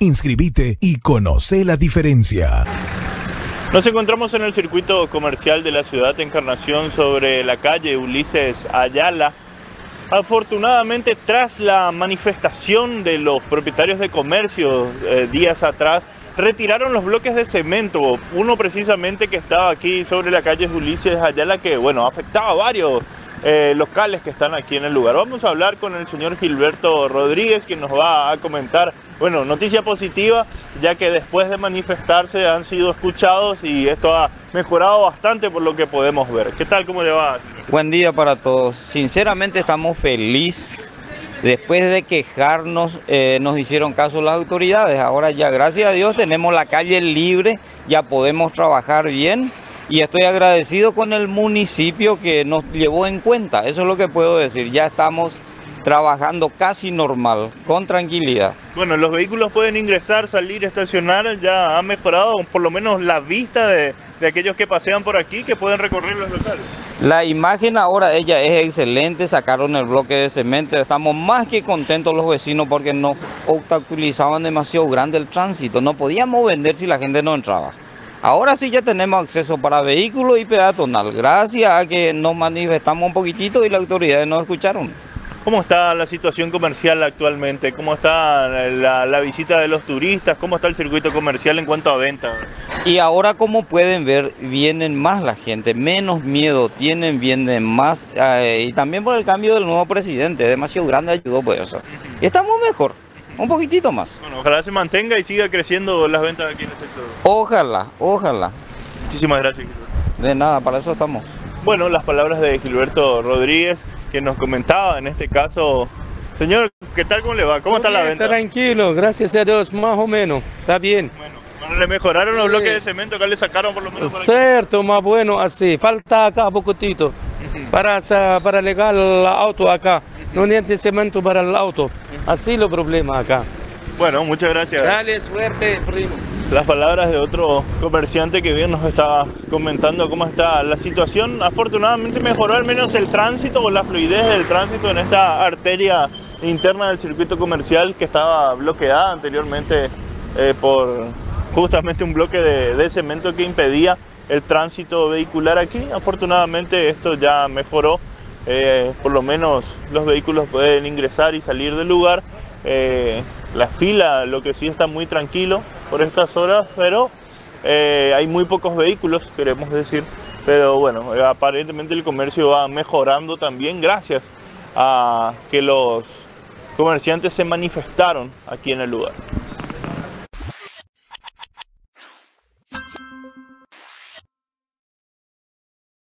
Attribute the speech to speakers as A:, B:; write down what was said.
A: Inscribite y conoce la diferencia.
B: Nos encontramos en el circuito comercial de la ciudad de Encarnación sobre la calle Ulises Ayala. Afortunadamente, tras la manifestación de los propietarios de comercio eh, días atrás, retiraron los bloques de cemento. Uno precisamente que estaba aquí sobre la calle Ulises Ayala, que bueno, afectaba a varios eh, locales que están aquí en el lugar. Vamos a hablar con el señor Gilberto Rodríguez, quien nos va a comentar, bueno, noticia positiva, ya que después de manifestarse han sido escuchados y esto ha mejorado bastante por lo que podemos ver. ¿Qué tal? ¿Cómo le va?
C: Buen día para todos. Sinceramente estamos felices. Después de quejarnos, eh, nos hicieron caso las autoridades. Ahora ya, gracias a Dios, tenemos la calle libre, ya podemos trabajar bien y estoy agradecido con el municipio que nos llevó en cuenta. Eso es lo que puedo decir. Ya estamos trabajando casi normal, con tranquilidad.
B: Bueno, los vehículos pueden ingresar, salir, estacionar, ya ha mejorado por lo menos la vista de, aquellos que pasean por aquí, que pueden recorrer los locales.
C: La imagen ahora ella es excelente, sacaron el bloque de cemento, estamos más que contentos los vecinos porque nos obstaculizaban demasiado grande el tránsito, no podíamos vender si la gente no entraba. Ahora sí ya tenemos acceso para vehículos y peatonal, gracias a que nos manifestamos un poquitito y las autoridades nos escucharon.
B: ¿Cómo está la situación comercial actualmente? ¿Cómo está la, visita de los turistas? ¿Cómo está el circuito comercial en cuanto a venta?
C: Y ahora como pueden ver, vienen más la gente, menos miedo tienen, vienen más. Eh, y también por el cambio del nuevo presidente, demasiado grande ayudó por eso. Estamos mejor. Un poquitito más.
B: Bueno, ojalá se mantenga y siga creciendo las ventas aquí en el sector.
C: Ojalá, ojalá.
B: Muchísimas gracias.
C: De nada, para eso estamos.
B: Bueno, las palabras de Gilberto Rodríguez, que nos comentaba en este caso. Señor, ¿qué tal? ¿Cómo le va? ¿Cómo está la venta?
D: Tranquilo, gracias a Dios, más o menos. Está bien.
B: Bueno, le mejoraron los bloques de cemento, acá le sacaron por lo menos. Por
D: Cierto, más bueno así. Falta acá poquitito para, para legar el auto acá. No tiene cemento para el auto. Así lo problema acá.
B: Bueno, muchas gracias.
D: Dale suerte, primo.
B: Las palabras de otro comerciante que bien nos estaba comentando cómo está la situación. Afortunadamente mejoró al menos el tránsito o la fluidez del tránsito en esta arteria interna del circuito comercial que estaba bloqueada anteriormente eh, por justamente un bloque de cemento que impedía el tránsito vehicular aquí. Afortunadamente esto ya mejoró, eh, por lo menos los vehículos pueden ingresar y salir del lugar. Eh, la fila, lo que sí está muy tranquilo por estas horas, pero eh, hay muy pocos vehículos, queremos decir. Pero bueno, aparentemente el comercio va mejorando también gracias a que los comerciantes se manifestaron aquí en el lugar.